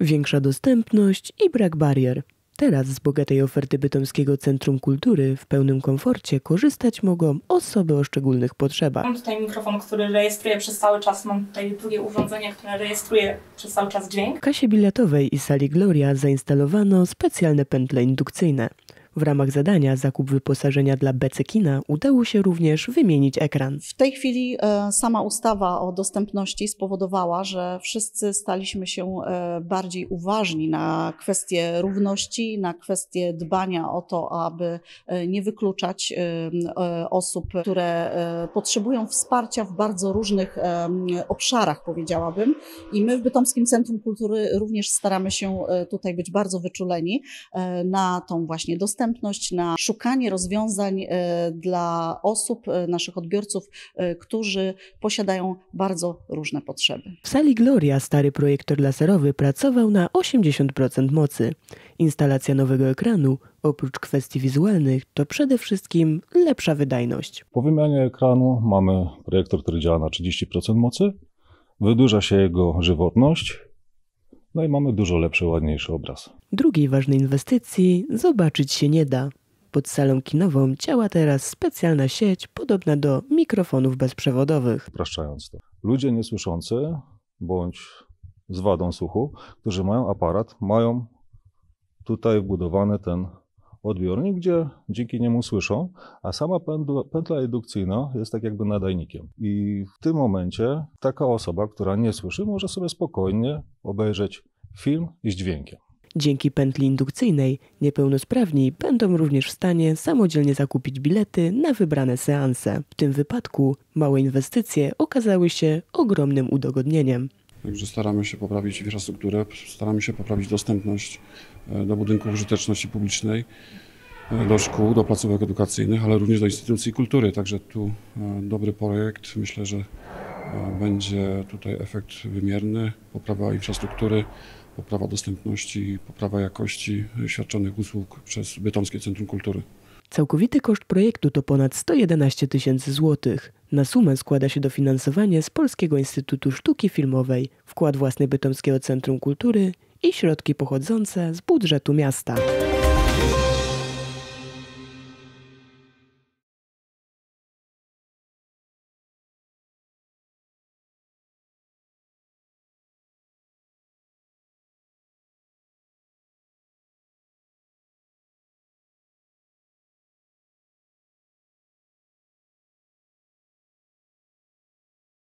Większa dostępność i brak barier. Teraz z bogatej oferty Bytomskiego Centrum Kultury w pełnym komforcie korzystać mogą osoby o szczególnych potrzebach. Mam tutaj mikrofon, który rejestruje przez cały czas. Mam tutaj drugie urządzenie, które rejestruje przez cały czas dźwięk. W kasie biletowej i sali Gloria zainstalowano specjalne pętle indukcyjne. W ramach zadania zakup wyposażenia dla Becekina udało się również wymienić ekran. W tej chwili e, sama ustawa o dostępności spowodowała, że wszyscy staliśmy się e, bardziej uważni na kwestie równości, na kwestie dbania o to, aby e, nie wykluczać osób, które potrzebują wsparcia w bardzo różnych obszarach, powiedziałabym. I my w Bytomskim Centrum Kultury również staramy się tutaj być bardzo wyczuleni na tą właśnie dostępność dostępność, na szukanie rozwiązań e, dla osób, e, naszych odbiorców, e, którzy posiadają bardzo różne potrzeby. W sali Gloria stary projektor laserowy pracował na 80% mocy. Instalacja nowego ekranu, oprócz kwestii wizualnych, to przede wszystkim lepsza wydajność. Po wymianie ekranu mamy projektor, który działa na 30% mocy. Wydłuża się jego żywotność, no i mamy dużo lepszy, ładniejszy obraz. Drugiej ważnej inwestycji zobaczyć się nie da. Pod salą kinową działa teraz specjalna sieć podobna do mikrofonów bezprzewodowych. Upraszczając to. Ludzie niesłyszący bądź z wadą słuchu, którzy mają aparat, mają tutaj wbudowany ten odbiornik, gdzie dzięki niemu słyszą, a sama pętla, pętla edukcyjna jest tak jakby nadajnikiem. I w tym momencie taka osoba, która nie słyszy, może sobie spokojnie obejrzeć film z dźwiękiem. Dzięki pętli indukcyjnej niepełnosprawni będą również w stanie samodzielnie zakupić bilety na wybrane seanse. W tym wypadku małe inwestycje okazały się ogromnym udogodnieniem. Także staramy się poprawić infrastrukturę, staramy się poprawić dostępność e, do budynków użyteczności publicznej, e, do szkół, do placówek edukacyjnych, ale również do instytucji kultury. Także tu e, dobry projekt. Myślę, że będzie tutaj efekt wymierny, poprawa infrastruktury, poprawa dostępności, poprawa jakości świadczonych usług przez Bytomskie Centrum Kultury. Całkowity koszt projektu to ponad 111 tysięcy złotych. Na sumę składa się dofinansowanie z Polskiego Instytutu Sztuki Filmowej, wkład własny Bytomskiego Centrum Kultury i środki pochodzące z budżetu miasta.